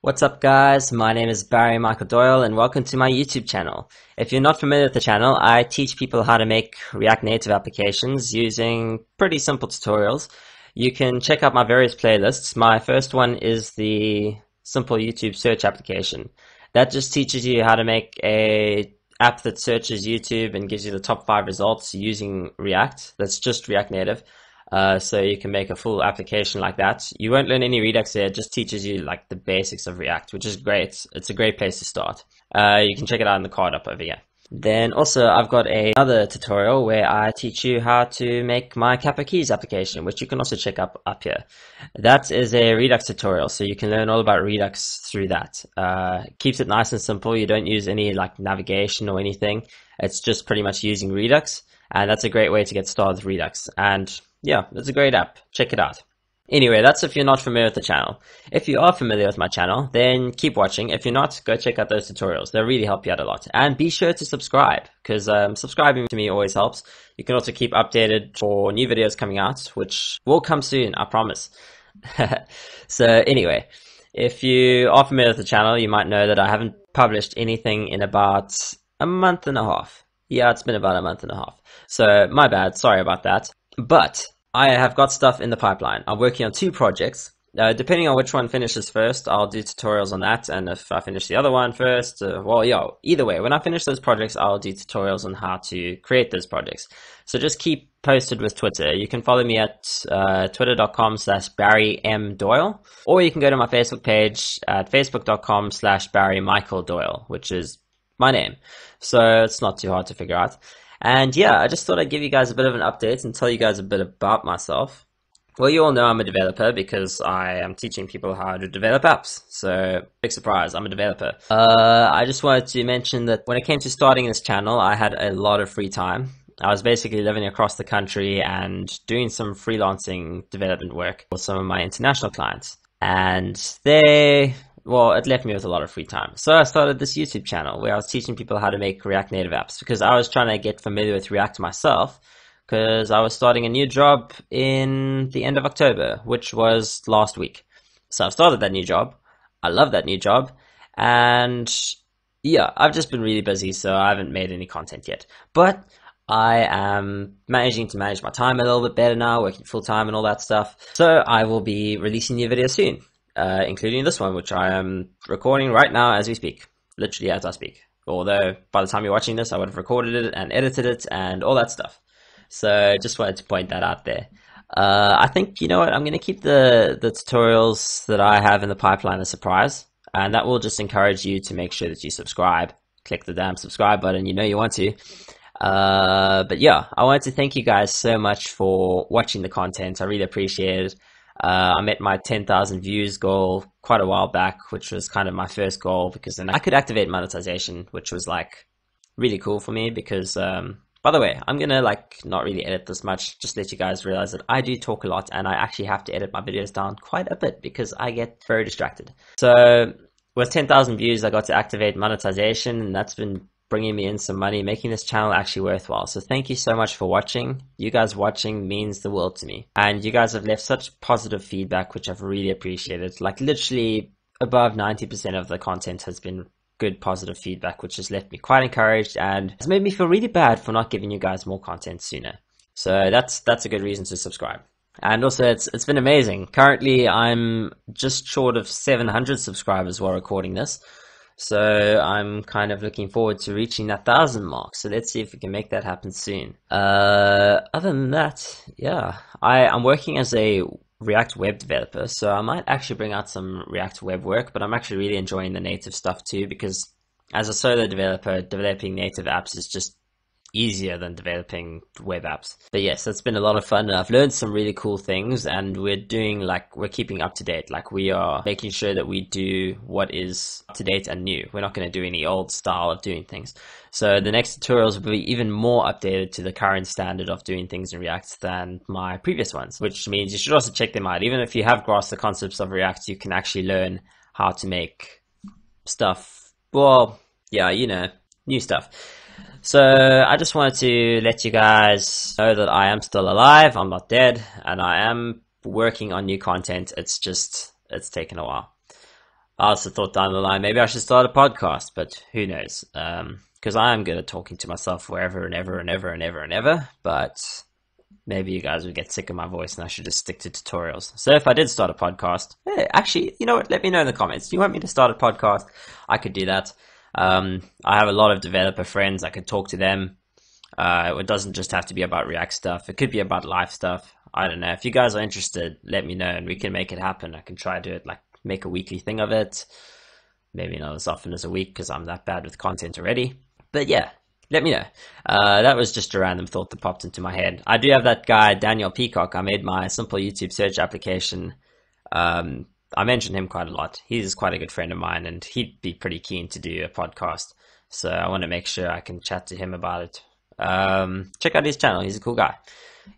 What's up guys, my name is Barry Michael Doyle and welcome to my YouTube channel. If you're not familiar with the channel, I teach people how to make React Native applications using pretty simple tutorials. You can check out my various playlists. My first one is the simple YouTube search application. That just teaches you how to make a app that searches YouTube and gives you the top five results using React. That's just React Native. Uh, so you can make a full application like that. You won't learn any Redux there. It just teaches you like the basics of React, which is great. It's a great place to start. Uh, you can check it out in the card up over here. Then also I've got a, another tutorial where I teach you how to make my Capo Keys application, which you can also check up up here. That is a Redux tutorial, so you can learn all about Redux through that. Uh, keeps it nice and simple. You don't use any like navigation or anything. It's just pretty much using Redux, and that's a great way to get started with Redux. And yeah, it's a great app. Check it out. Anyway, that's if you're not familiar with the channel. If you are familiar with my channel, then keep watching. If you're not, go check out those tutorials. They'll really help you out a lot. And be sure to subscribe, because um, subscribing to me always helps. You can also keep updated for new videos coming out, which will come soon, I promise. so anyway, if you are familiar with the channel, you might know that I haven't published anything in about a month and a half. Yeah, it's been about a month and a half. So my bad, sorry about that. But I have got stuff in the pipeline. I'm working on two projects. Uh, depending on which one finishes first, I'll do tutorials on that. And if I finish the other one first, uh, well, yeah, either way, when I finish those projects, I'll do tutorials on how to create those projects. So just keep posted with Twitter. You can follow me at uh, twitter.com slash Barry M. Doyle, or you can go to my Facebook page at facebook.com slash Barry Michael Doyle, which is my name. So it's not too hard to figure out. And yeah, I just thought I'd give you guys a bit of an update and tell you guys a bit about myself. Well, you all know I'm a developer because I am teaching people how to develop apps. So, big surprise, I'm a developer. Uh, I just wanted to mention that when it came to starting this channel, I had a lot of free time. I was basically living across the country and doing some freelancing development work for some of my international clients. And they well, it left me with a lot of free time. So I started this YouTube channel where I was teaching people how to make React Native apps because I was trying to get familiar with React myself because I was starting a new job in the end of October, which was last week. So I've started that new job. I love that new job. And yeah, I've just been really busy, so I haven't made any content yet. But I am managing to manage my time a little bit better now, working full time and all that stuff. So I will be releasing new videos soon uh, including this one, which I am recording right now as we speak, literally as I speak. Although by the time you're watching this, I would have recorded it and edited it and all that stuff. So just wanted to point that out there. Uh, I think you know what I'm going to keep the the tutorials that I have in the pipeline a surprise, and that will just encourage you to make sure that you subscribe. Click the damn subscribe button. You know you want to. Uh, but yeah, I wanted to thank you guys so much for watching the content. I really appreciate it. Uh, I met my 10,000 views goal quite a while back, which was kind of my first goal because then I could activate monetization, which was like really cool for me because, um, by the way, I'm gonna like not really edit this much, just let you guys realize that I do talk a lot and I actually have to edit my videos down quite a bit because I get very distracted. So with 10,000 views, I got to activate monetization and that's been bringing me in some money, making this channel actually worthwhile. So thank you so much for watching. You guys watching means the world to me. And you guys have left such positive feedback, which I've really appreciated. Like literally above 90% of the content has been good positive feedback, which has left me quite encouraged and has made me feel really bad for not giving you guys more content sooner. So that's, that's a good reason to subscribe. And also, it's it's been amazing. Currently, I'm just short of 700 subscribers while recording this, so I'm kind of looking forward to reaching that thousand mark. So let's see if we can make that happen soon. Uh, other than that, yeah, I, I'm working as a React web developer, so I might actually bring out some React web work, but I'm actually really enjoying the native stuff too because as a solo developer, developing native apps is just easier than developing web apps. But yes, it's been a lot of fun and I've learned some really cool things and we're doing like, we're keeping up to date. Like we are making sure that we do what is up to date and new. We're not going to do any old style of doing things. So the next tutorials will be even more updated to the current standard of doing things in React than my previous ones, which means you should also check them out. Even if you have grasped the concepts of React, you can actually learn how to make stuff. Well, yeah, you know, new stuff. So I just wanted to let you guys know that I am still alive, I'm not dead, and I am working on new content. It's just, it's taken a while. I also thought down the line maybe I should start a podcast, but who knows? Because um, I am good at talking to myself forever and ever and ever and ever and ever, but maybe you guys would get sick of my voice and I should just stick to tutorials. So if I did start a podcast, hey, actually, you know what? Let me know in the comments. Do you want me to start a podcast? I could do that. Um, I have a lot of developer friends. I could talk to them. Uh, it doesn't just have to be about React stuff. It could be about life stuff. I don't know. If you guys are interested, let me know and we can make it happen. I can try to do it like make a weekly thing of it. Maybe not as often as a week because I'm that bad with content already. But yeah, let me know. Uh, that was just a random thought that popped into my head. I do have that guy, Daniel Peacock. I made my simple YouTube search application. Um, I mentioned him quite a lot. He's quite a good friend of mine, and he'd be pretty keen to do a podcast. So I want to make sure I can chat to him about it. Um, check out his channel. He's a cool guy.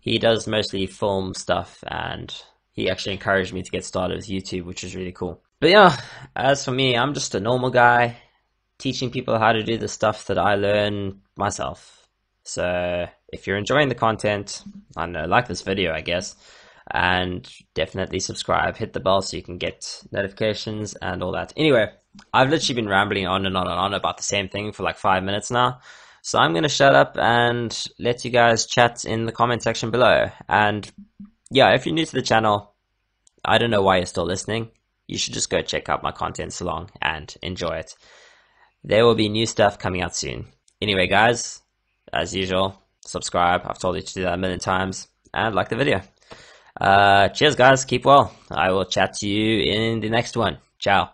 He does mostly film stuff, and he actually encouraged me to get started with YouTube, which is really cool. But yeah, as for me, I'm just a normal guy teaching people how to do the stuff that I learn myself. So if you're enjoying the content, I know, like this video, I guess, and definitely subscribe, hit the bell so you can get notifications and all that. Anyway, I've literally been rambling on and on and on about the same thing for like five minutes now. So I'm going to shut up and let you guys chat in the comment section below. And yeah, if you're new to the channel, I don't know why you're still listening. You should just go check out my content salon and enjoy it. There will be new stuff coming out soon. Anyway, guys, as usual, subscribe. I've told you to do that a million times. And like the video. Uh, cheers, guys. Keep well. I will chat to you in the next one. Ciao.